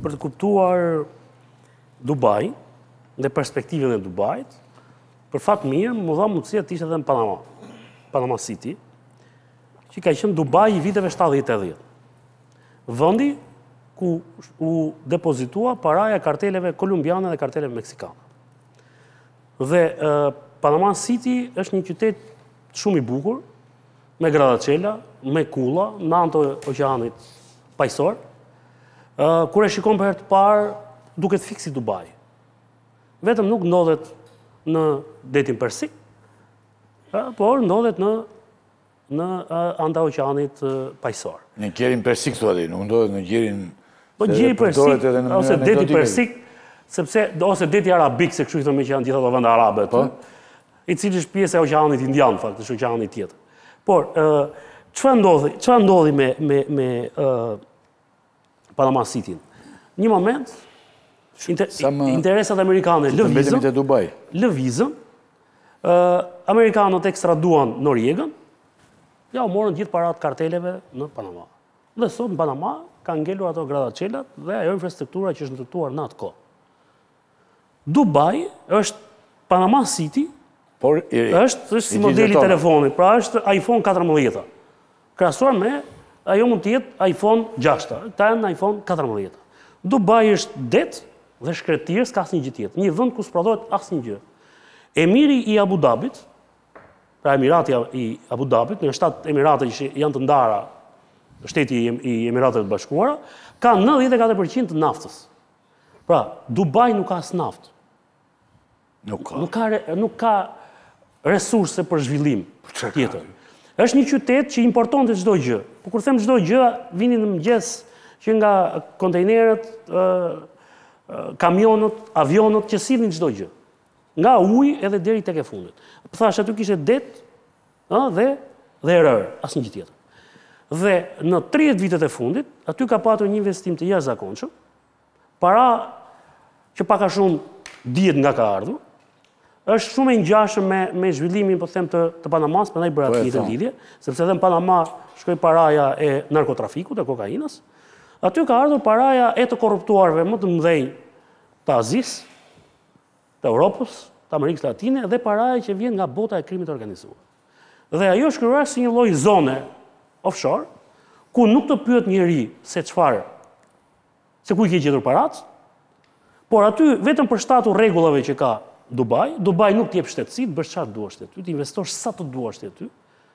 Për të kuptuar Dubai dhe perspektivën e Dubait, për fat mirë, m'u dha mundësia të isha edhe në Panama, Panama City, që ka qenë Dubai i viteve 70-80. Vëndi ku u depozitua paraja e karteleve kolumbiane dhe karteleve meksikane. Dhe Panama City është një qytet shumë i bukur, me gradaçela, me kulla, në anë të oqeanit paqësor. Ë kur e shikon për herë të parë, duket fiks si Dubai. Vetëm nuk ndodhet në detin Persik, por ndodhet në në anë të oqeanit paqësor. Në gjirin Persik thua ti, nuk ndodhet në gjirin. Po, gjiri Persik ose deti Persik, sepse ose deti Arabik, se kështu i thonë që janë gjithë ato vende arabe. Po. i cili është pjesë e oqeanit indian, fakt, është oqean tjetër. Por, çfarë ndodhi, çfarë ndodhi me, me, me uh, Panama City? Një moment, inter, më, interesat amerikane lëvizën, të Dubai. lëvizën, uh, amerikanët ekstraduan Noriegën, ja u morën gjithë paratë karteleve në Panama. Dhe sot në Panama ka ngelur ato gradaçelat dhe ajo infrastruktura që është ndërtuar në atë kohë. Dubai është Panama City, por i ri. Është është si modeli i telefonit, pra është iPhone 14. Krahasuar me ajo mund të jetë iPhone 6. Këta janë iPhone 14. Dubai është det dhe shkretirë, s'ka asnjë gjë tjetër. Një vend ku s'prodhohet asnjë gjë. Emiri i Abu Dhabit, pra Emirati i Abu Dhabit, në shtatë Emirate që janë të ndara shteti i Emirateve të Bashkuara, ka 94% të naftës. Pra, Dubai nuk ka as naftë. Nuk ka. Nuk ka, nuk ka resurse për zhvillim tjetër. Është një qytet që importonte çdo gjë. Po kur them çdo gjë, vinin në mëngjes që nga kontejnerët, kamionët, avionët që sillnin çdo gjë. Nga uji edhe deri tek e fundit. Po thashë aty kishte det, ë dhe dhe rërë, asnjë gjë tjetër. Dhe në 30 vitet e fundit, aty ka patur një investim të jashtëzakonshëm, para që pak a shumë dihet nga ka ardhur, është shumë e ngjashëm me me zhvillimin, po them të të Panamas, prandaj bëra atë po lidhje, sepse edhe në Panama shkoi paraja e narkotrafikut, e kokainës. Aty ka ardhur paraja e të korruptuarve më të mëdhenj të Azisë, të Europës, të Amerikës Latine dhe paraja që vjen nga bota e krimit të organizuar. Dhe ajo është krijuar si një lloj zone offshore, ku nuk të pyet njeri se çfarë, se ku i ke gjetur paratë, por aty vetëm përshtatu rregullave që ka Dubai, Dubai nuk të jep shtetësi, të bësh çfarë duash ti aty, të investosh sa të duash ti aty,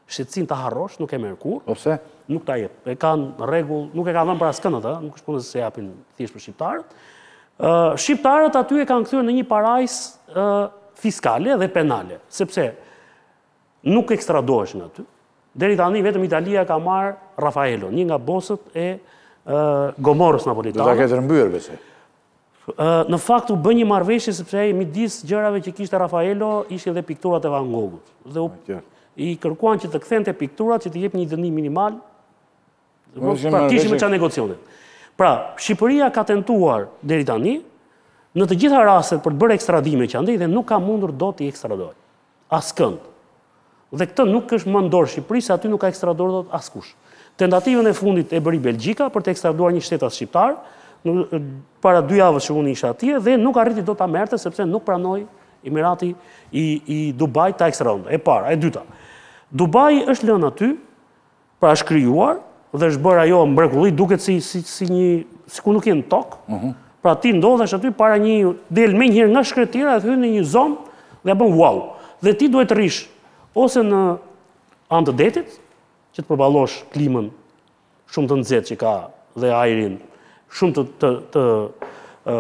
Shtetësinë ta harrosh, nuk e merr kurrë. Po pse? Nuk ta jep. E kanë rregull, nuk e kanë dhënë për askënd atë, nuk është punë se japin thjesht për shqiptarët. Ë shqiptarët aty e kanë kthyer në një parajsë ë fiskale dhe penale, sepse nuk ekstradohesh nga aty. Deri tani vetëm Italia ka marrë Rafaelo, një nga bosët e ë Gomorës napolitane. Do ta ketë rëmbyer besoj. Në fakt u bë një marrëveshje sepse ai midis gjërave që kishte Rafaelo ishin dhe pikturat e Van Gogut. Dhe u, i kërkuan që të kthente pikturat që t'i jepnin një dënim minimal. Pra, kishin çfarë negocionin. Pra, Shqipëria ka tentuar deri tani në të gjitha rastet për të bërë ekstradime që andej dhe nuk ka mundur dot të ekstradojë. Askënd. Dhe këtë nuk është më në dorë Shqipërisë se aty nuk ka ekstraduar dot askush. Tentativën e fundit e bëri Belgjika për të ekstraduar një shtetas shqiptar, para dy javësh që unë isha atje dhe nuk arriti dot ta merrte sepse nuk pranoi Emirati i i Dubait ta ekstradonte. E para, e dyta. Dubai është lënë aty Pra është krijuar dhe është bërë ajo mbrekulli, duket si si si një sikur nuk je në tokë. Ëh. Mhm. Pra ti ndodhesh aty para një del menjëherë nga shkretira dhe hyn në një zonë dhe bën wow. Dhe ti duhet të rrish ose në anë të detit që të përballosh klimën shumë të nxehtë që ka dhe ajrin shumë të të, të ë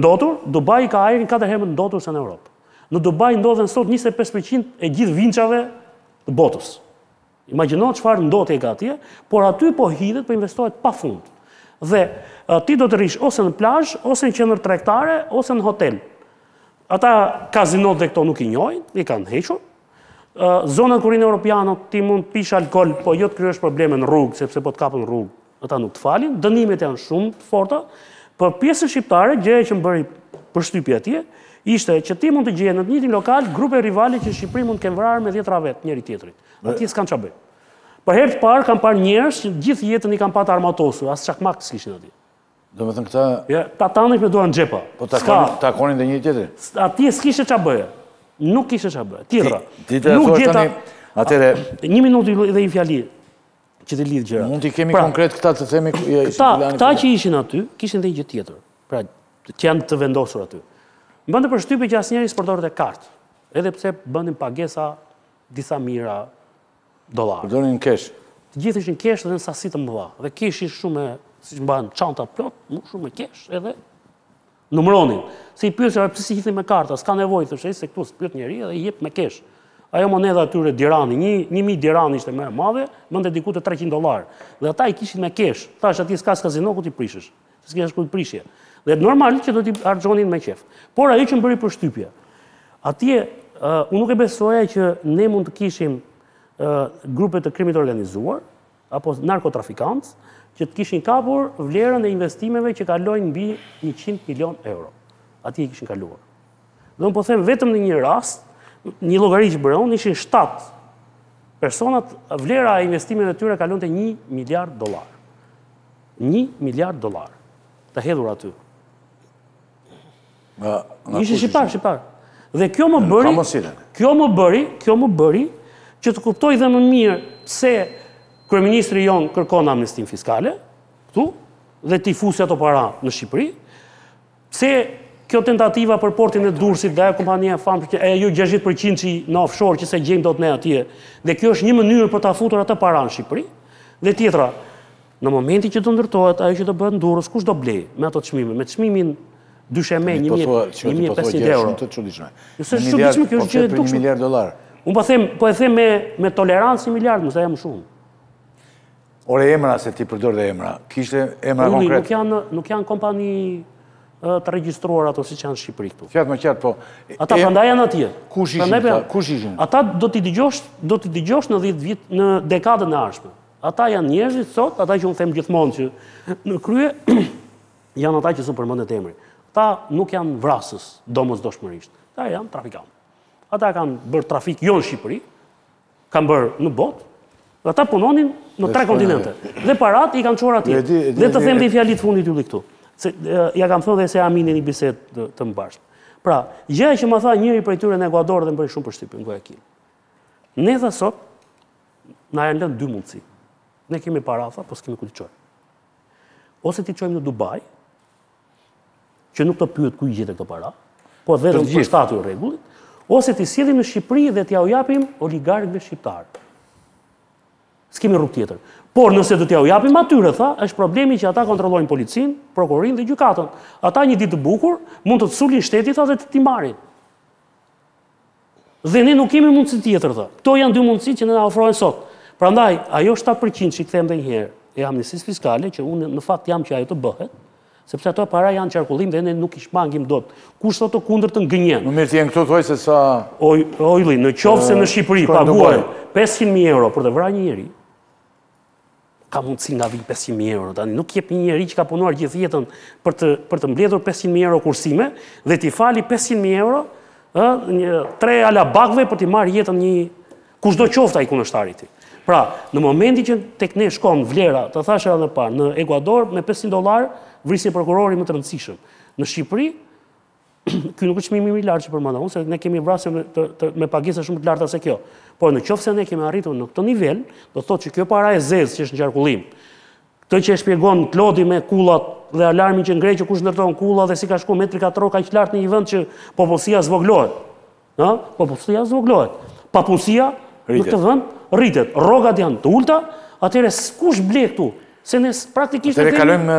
ndotur, Dubai ka ajrin katër herë më të ndotur se në Europë. Në Dubai ndodhen sot 25% e gjithë vinçave të botës. Imagjino çfarë ndotje ka atje, por aty po hidhet, po investohet pafund. Dhe ti do të rrish ose në plazh, ose në qendër tregtare, ose në hotel. Ata kazinot dhe këto nuk i njohin, i kanë hequr. Zonat ku rrinë europianët, ti mund të pish alkool, po jo të krijosh probleme në rrugë, sepse po të kapën në rrugë. Ata nuk të falin, dënimet janë shumë të forta. Për pjesën shqiptare, gjëja që më bëri përshtypje atje, ishte që ti mund të gjeje në të njëjtin lokal grupe rivale që në Shqipëri mund të kenë vrarë me 10 vetë njëri tjetrin. Atje s'kanë çfarë bëjnë. Për herë të parë kam parë njerëz që gjithë jetën i kam parë të armatosur, as çakmak s'kishin atje. Do me thënë këta... Ja, tani me duar në xhepa. Po takonin dhe njëri tjetrin? Atje s'kishe ça bëje. Nuk kishe ça bëje. Tjetra. Ti të e thua tani... Atëherë... Një minutë dhe një fjali. që të lidh gjërat. Mund t'i kemi pra, konkretë këta të themi ku ja ishin Bilani. Këta që ishin aty, kishin dhe një gjë tjetër. Pra, që janë të vendosur aty. Më bënte përshtypje që asnjëri s'përdorte kartë, edhe pse bënin pagesa disa mijëra dollarë. Përdonin cash. Të gjithë ishin cash dhe në sasi të mëdha dhe cash shumë, si ç'mbahen çanta plot, me shumë cash edhe Numëronin. Se i pyesja pse s'i hidhni me karta, s'ka nevojë thoshte ai se këtu s'pyet njeri dhe i jep me kesh. Ajo monedha e tyre dirani, një, një mijë dirani ishte më e madhe, bënte diku të 300 dollarë. Dhe ata i kishin me kesh. Thashë aty s'ka as kazino ku t'i prishësh. Se s'ke as ku i prishje. Dhe normal që do t'i harxhonin me qejf. Por ajo që më bëri përshtypje, atje uh, unë nuk e besoja që ne mund të kishim uh, grupe të krimit të organizuar, apo narkotrafikantë që të kishin kapur vlerën e investimeve që kalojnë mbi 100 milion euro. Ata e kishin kaluar. Dhe unë po them vetëm në një rast, një llogari që bëra ishin 7 personat, vlera e investimeve të tyre kalonte 1 miliard dollarë. 1 miliard dollarë të hedhur aty. Ishin shqiptarë, shqiptarë. Dhe kjo më bëri, kjo më bëri, kjo më bëri, që të kuptoj dhe më mirë pse kryeministri jonë kërkon amnistinë fiskale, këtu, dhe t'i fusi ato para në Shqipëri, pse kjo tentativa për portin e Durrësit dhe ajo kompania e famshme, ajo 60% që në offshore që s'e gjejmë dot ne atje, dhe kjo është një mënyrë për ta futur atë para në Shqipëri. Dhe tjetra, Në momentin që do ndërtohet, ajo që do bëhet në Durrës, kush do blejë me ato çmime? Me çmimin dysheme 1500 euro. Shumë e çuditshme. Është shumë e çuditshme kjo gjë e dukshme. Për 1 miliard dollarë. Unë po them, po e them me me tolerancë 1 miliard, mos edhe më shumë. Ore emra se ti përdor dhe emra. Kishte emra konkret. Nuk janë nuk janë kompani të regjistruar ato siç janë në Shqipëri këtu. Fol më qartë po. Ata prandaj janë atje. Kush ishin? Kush ishin? Ata do t'i dëgjosh, do t'i dëgjosh në 10 vjet në dekadën e ardhshme. Ata janë njerëzit Sokol, ata që unë them gjithmonë që në krye janë ata që s'u përmendet emri. Ata nuk janë vrasës, domosdoshmërisht. Ata janë trafikantë. Ata kanë bërë trafik jo në Shqipëri, kanë bërë në botë, dhe ata punonin në tre kontinente. Dhe paratë i kanë çuar atje. Dhe të them dhe një fjali të fundit dhe këtu. Se, ia kam thënë dhe Saimirit në një bisedë të, të dy bashkë. Pra, gjëja që më tha njëri prej tyre në Ekuador dhe më bëri shumë përshtypje në Guayaquil. Ne, tha, sot na janë lënë dy mundësi. Ne kemi para, tha, po s'kemi ku t'i çojmë. Ose t'i çojmë në Dubai, që nuk të pyet ku i gjete këto para, po vetëm paguaj shtetit rregullisht, ose t'i sjellim në Shqipëri dhe t'jau japim oligarkëve shqiptarë. S'kemi rrugë tjetër. Por nëse do t'jau japim atyre, tha, është problemi që ata kontrollojnë policinë, prokurorinë dhe gjykatën. Ata një ditë të bukur mund të të sulin shtetin, tha, dhe të t'i marrin. Dhe ne nuk kemi mundësi tjetër, tha. Këto janë dy mundësitë që ne na ofrohen sot. Prandaj, ajo 7% që i kthejmë dhe njëherë, e amnistisë fiskale, që unë në fakt jam që ajo të bëhet, sepse ato para janë në qarkullim dhe ne nuk i shmangim dot. Kush thotë të kundërtën gënjen. Më mirë të jenë këtu thuaj se sa... Ojli, në qoftë se në Shqipëri paguhen 500.000 euro për të vra një njeri, Ka mundësi nga vijnë pesëqind mijë euro. Tani nuk jep një njeri që ka punuar gjithë jetën për të për të mbledhur pesëqind mijë euro kursime dhe t'i fali pesëqind mijë euro ë një tre alabakëve për t'i marrë jetën një kushdo qoftë ai kundërshtari i tij. Pra, në momentin që tek ne shkon vlera, të thashë edhe më parë, në Ekuador me 500 dollarë vrisnin prokurorin më të rëndësishëm. Në Shqipëri Ky nuk është çmimi më i lartë që përmenda unë, se ne kemi vrasje me, të, të, me pagesa shumë më të larta se kjo. Por në qoftë se ne kemi arritur në këtë nivel, do thotë që kjo para e zezë që është në qarkullim, këtë që e shpjegon Klodi me kullat dhe alarmin që ngre që kush ndërton kulla dhe si ka shku metri katror kaq lart në një vend që popullsia zvoglohet. Ha? Popullsia zvoglohet. Papunësia në këtë vend rritet. Rogat janë të ulta, atëherë kush ble këtu? Se ne praktikisht... Atëherë kalojmë...